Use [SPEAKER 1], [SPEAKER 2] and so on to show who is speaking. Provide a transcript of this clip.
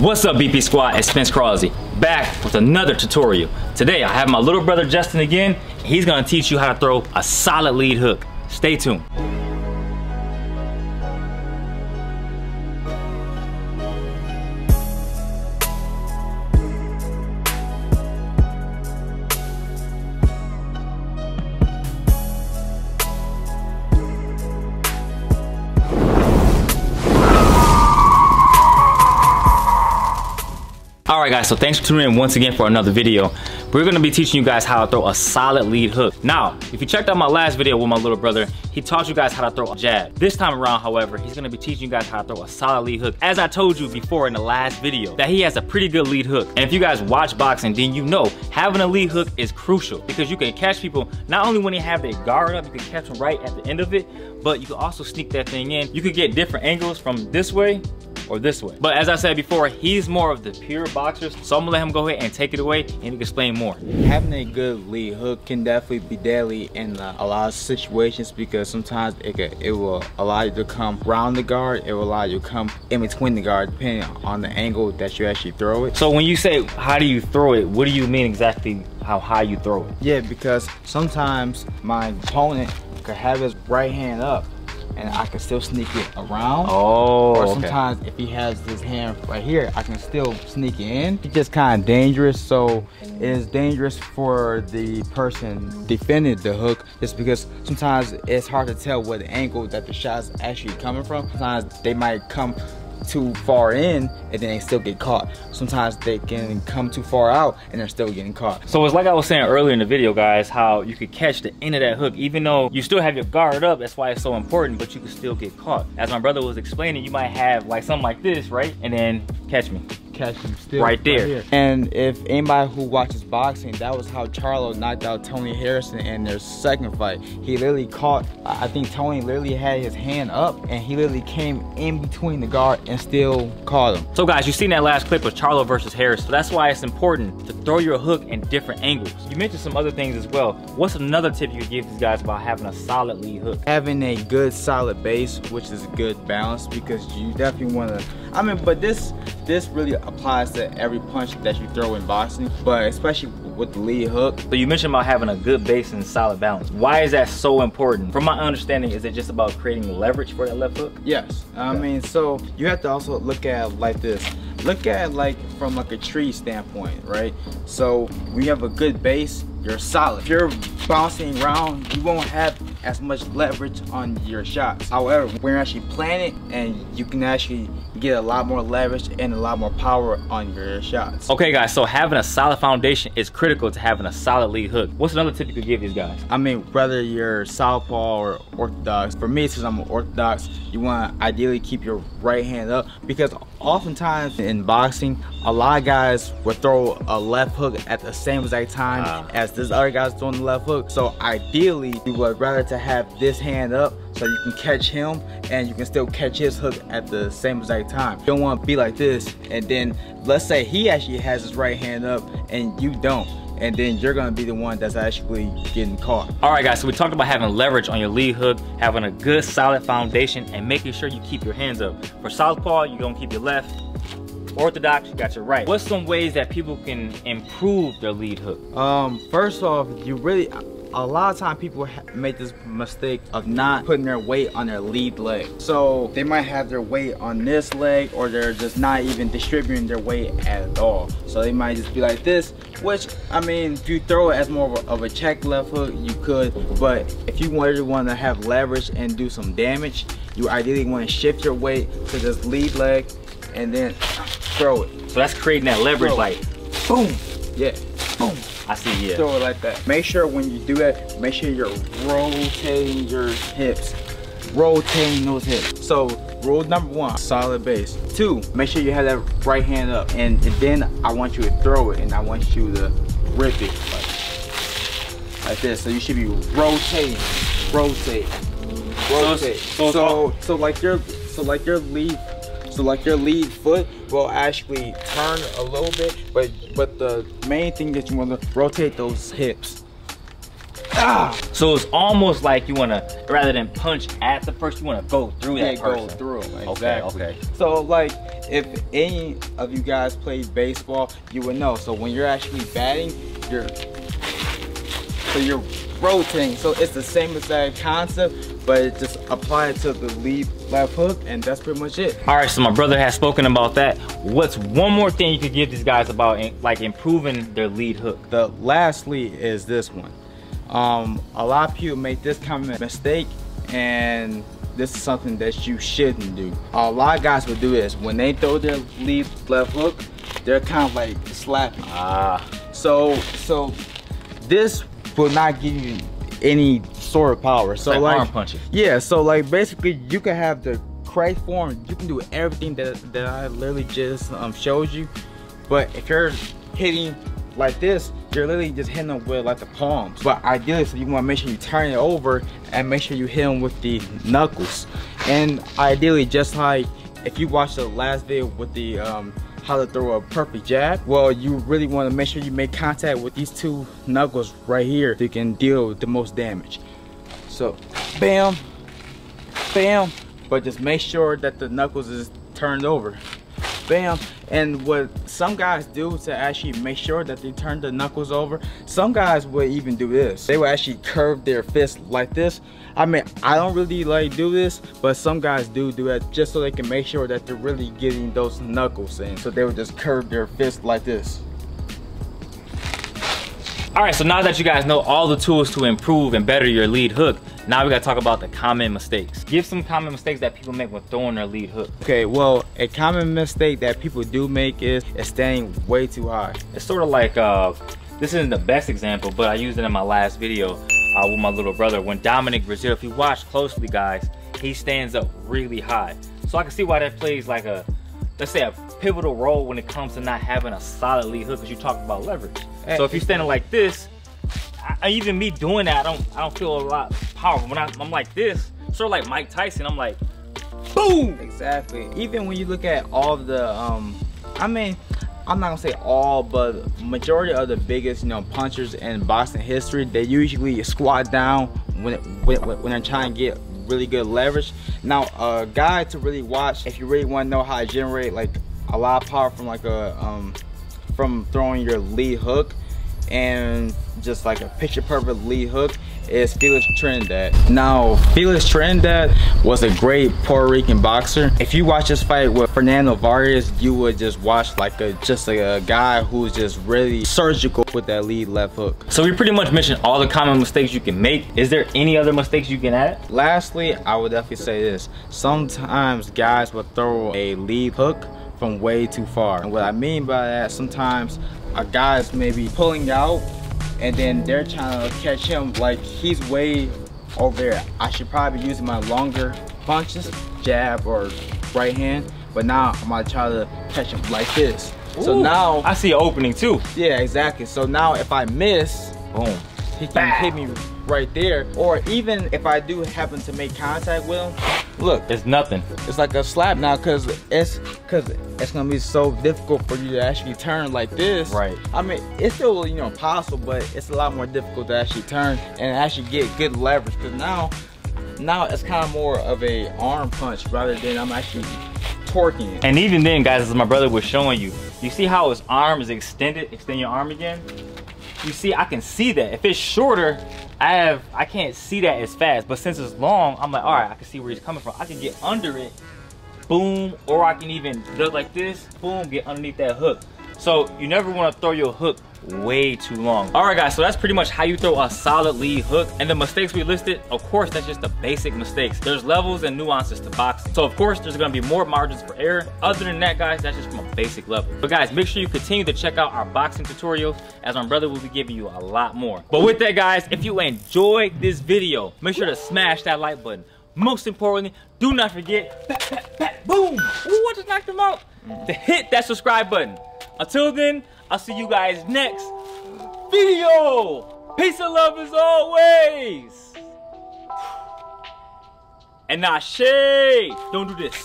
[SPEAKER 1] What's up BP Squad, it's Spence Crosby, back with another tutorial. Today I have my little brother Justin again. He's gonna teach you how to throw a solid lead hook. Stay tuned. All right guys, so thanks for tuning in once again for another video. We're gonna be teaching you guys how to throw a solid lead hook. Now, if you checked out my last video with my little brother, he taught you guys how to throw a jab. This time around, however, he's gonna be teaching you guys how to throw a solid lead hook. As I told you before in the last video, that he has a pretty good lead hook. And if you guys watch boxing, then you know having a lead hook is crucial because you can catch people, not only when they have their guard up, you can catch them right at the end of it, but you can also sneak that thing in. You could get different angles from this way or this way. But as I said before, he's more of the pure boxers. So I'm gonna let him go ahead and take it away and he can explain more.
[SPEAKER 2] Having a good lead hook can definitely be deadly in uh, a lot of situations because sometimes it, can, it will allow you to come around the guard. It will allow you to come in between the guard depending on the angle that you actually throw it.
[SPEAKER 1] So when you say, how do you throw it? What do you mean exactly how high you throw it?
[SPEAKER 2] Yeah, because sometimes my opponent could have his right hand up and I can still sneak it around.
[SPEAKER 1] Oh,
[SPEAKER 2] Or
[SPEAKER 1] okay.
[SPEAKER 2] sometimes if he has his hand right here, I can still sneak it in. It's just kind of dangerous. So it is dangerous for the person defending the hook just because sometimes it's hard to tell what angle that the shot's actually coming from. Sometimes they might come too far in and then they still get caught. Sometimes they can come too far out and they're still getting caught.
[SPEAKER 1] So it's like I was saying earlier in the video, guys, how you could catch the end of that hook, even though you still have your guard up. That's why it's so important, but you can still get caught. As my brother was explaining, you might have like something like this, right? And then catch me.
[SPEAKER 2] catch him still
[SPEAKER 1] Right there.
[SPEAKER 2] here. And if anybody who watches boxing, that was how Charlo knocked out Tony Harrison in their second fight. He literally caught, I think Tony literally had his hand up and he literally came in between the guard and still caught him.
[SPEAKER 1] So guys, you seen that last clip of Charlo versus Harris. So that's why it's important to throw your hook in different angles. You mentioned some other things as well. What's another tip you could give these guys about having a solid lead hook?
[SPEAKER 2] Having a good solid base, which is a good balance because you definitely want to, I mean, but this, this really applies to every punch that you throw in boxing, but especially with the lead hook,
[SPEAKER 1] So you mentioned about having a good base and solid balance. Why is that so important? From my understanding, is it just about creating leverage for that left hook?
[SPEAKER 2] Yes, I mean, so you have to also look at it like this. Look at it like from like a tree standpoint, right? So we have a good base, you're solid. If you're bouncing around, you won't have as much leverage on your shots. However, when you're actually planted and you can actually get a lot more leverage and a lot more power on your shots.
[SPEAKER 1] Okay guys, so having a solid foundation is critical to having a solid lead hook. What's another tip you could give these guys?
[SPEAKER 2] I mean, whether you're southpaw or orthodox, for me, since I'm orthodox, you want to ideally keep your right hand up because oftentimes in boxing, a lot of guys will throw a left hook at the same exact time
[SPEAKER 1] Ah.
[SPEAKER 2] as this other guy's throwing the left hook. So ideally, you would rather to have this hand up so you can catch him and you can still catch his hook at the same exact time. You don't want to be like this and then let's say he actually has his right hand up and you don't and then you're gonna be the one that's actually getting caught.
[SPEAKER 1] All right guys, so we talked about having leverage on your lead hook, having a good solid foundation, and making sure you keep your hands up. For southpaw, you're gonna keep your left. Orthodox, you got your right. What's some ways that people can improve their lead hook?
[SPEAKER 2] Um, first off, you really, a lot of time people make this mistake of not putting their weight on their lead leg. So they might have their weight on this leg or they're just not even distributing their weight at all. So they might just be like this, which, I mean, if you throw it as more of a, of a check left hook, you could. But if you really want to have leverage and do some damage, you ideally want to shift your weight to this lead leg and then throw it.
[SPEAKER 1] So that's creating that leverage like.
[SPEAKER 2] Boom. Yeah. Boom
[SPEAKER 1] I see, yeah.
[SPEAKER 2] throw it like that. Make sure when you do that, make sure you're rotating your hips. Rotating those hips. So rule number one, solid base. Two, make sure you have that right hand up. And, and then I want you to throw it and I want you to rip it like, like this. So you should be rotating, rotate, rotate.
[SPEAKER 1] so
[SPEAKER 2] So
[SPEAKER 1] it's
[SPEAKER 2] so, like your so like your lead so like your lead foot will actually turn a little bit, but but the main thing that you want to rotate those hips. ah.
[SPEAKER 1] So it's almost like you wanna, rather than punch at the person, you wanna go through that person.
[SPEAKER 2] go through
[SPEAKER 1] Okay,
[SPEAKER 2] exactly.
[SPEAKER 1] okay.
[SPEAKER 2] So like, if any of you guys played baseball, you would know. So when you're actually batting, you're so you're rotating. So it's the same exact concept, but it just apply it to the lead left hook, and that's pretty much it.
[SPEAKER 1] All right, so my brother has spoken about that. What's one more thing you could give these guys about like improving their lead hook?
[SPEAKER 2] The lastly is this one. Um, a lot of people make this kind of mistake, and this is something that you shouldn't do. A lot of guys will do this when they throw their lead left hook. They're kind of like slapping.
[SPEAKER 1] Ah,
[SPEAKER 2] So, so this will not give you any sort of power. So
[SPEAKER 1] like
[SPEAKER 2] like,
[SPEAKER 1] arm punching.
[SPEAKER 2] yeah. So like basically, you can have the correct form. You can do everything that that I literally just um, showed you. But if you're hitting like this, you're literally just hitting them with like the palms. But ideally, so you want to make sure you turn it over and make sure you hit them with the knuckles. And ideally, just like if you watched the last video with the um, how to throw a perfect jab, well, you really want to make sure you make contact with these two knuckles right here you can deal with the most damage. So, bam, bam, but just make sure that the knuckles is turned over. Bam. And what some guys do to actually make sure that they turn the knuckles over, some guys will even do this. They will actually curve their fist like this. I mean, I don't really like do this, but some guys do do that just so they can make sure that they're really getting those knuckles in. So they would just curve their fist like this.
[SPEAKER 1] All right, so now that you guys know all the tools to improve and better your lead hook, now we gotta talk about the common mistakes. Give some common mistakes that people make when throwing their lead hook.
[SPEAKER 2] Okay, well, a common mistake that people do make is, is standing way too high.
[SPEAKER 1] It's sort of like, uh, this isn't the best example, but I used it in my last video uh, with my little brother. When Dominic Breazeale, if you watch closely, guys, he stands up really high. So I can see why that plays like a, let's say a pivotal role when it comes to not having a solid lead hook because you talked about leverage. So if you're standing like this, I, even me doing that, I don't, I don't feel a lot powerful. When I, I'm like this, sort of like Mike Tyson, I'm like, boom!
[SPEAKER 2] Exactly. Even when you look at all the, um, I mean, I'm not gonna say all, but majority of the biggest, you know, punchers in boxing history, they usually squat down when when, when they're trying to get really good leverage. Now, a guy to really watch, if you really want to know how to generate like a lot of power from like a um, from throwing your lead hook and just like a picture perfect lead hook is Felix Trinidad. Now, Felix Trinidad was a great Puerto Rican boxer. If you watch this fight with Fernando Vargas, you would just watch like a just like a guy who's just really surgical with that lead left hook.
[SPEAKER 1] So we pretty much mentioned all the common mistakes you can make. Is there any other mistakes you can add?
[SPEAKER 2] Lastly, I would definitely say this. Sometimes guys will throw a lead hook from way too far. And what I mean by that, sometimes a guy's maybe pulling out and then they're trying to catch him like he's way over there. I should probably use my longer punches, jab or right hand, but now I'm gonna try to catch him like this. So now,
[SPEAKER 1] I see an opening too.
[SPEAKER 2] yeah, exactly. So now if I miss,
[SPEAKER 1] Boom.
[SPEAKER 2] He can hit me right there. Or even if I do happen to make contact with him, look,
[SPEAKER 1] It's nothing.
[SPEAKER 2] it's like a slap now because it's because it's gonna be so difficult for you to actually turn like this.
[SPEAKER 1] Right.
[SPEAKER 2] I mean, it's still you know possible, but it's a lot more difficult to actually turn and actually get good leverage. Because now, now it's kind of more of a arm punch rather than I'm actually torquing it.
[SPEAKER 1] And even then, guys, as my brother was showing you, you see how his arm is extended? Extend your arm again. You see, I can see that. If it's shorter, I have I can't see that as fast. But since it's long, I'm like, all right, I can see where he's coming from. I can get under it, boom, or I can even look like this, boom, get underneath that hook. So you never want to throw your hook way too long. All right, guys, so that's pretty much how you throw a solid lead hook. And the mistakes we listed, of course, that's just the basic mistakes. There's levels and nuances to boxing. So of course, there's gonna be more margins for error. Other than that, guys, that's just from a basic level. But guys, make sure you continue to check out our boxing tutorials as my brother will be giving you a lot more. But with that, guys, if you enjoyed this video, make sure to smash that like button. Most importantly, do not forget, pat, pat, pat, boom, ooh, I just knocked him out, to hit that subscribe button. Until then, I'll see you guys next video. Peace and love as always. And now, shade. Don't do this.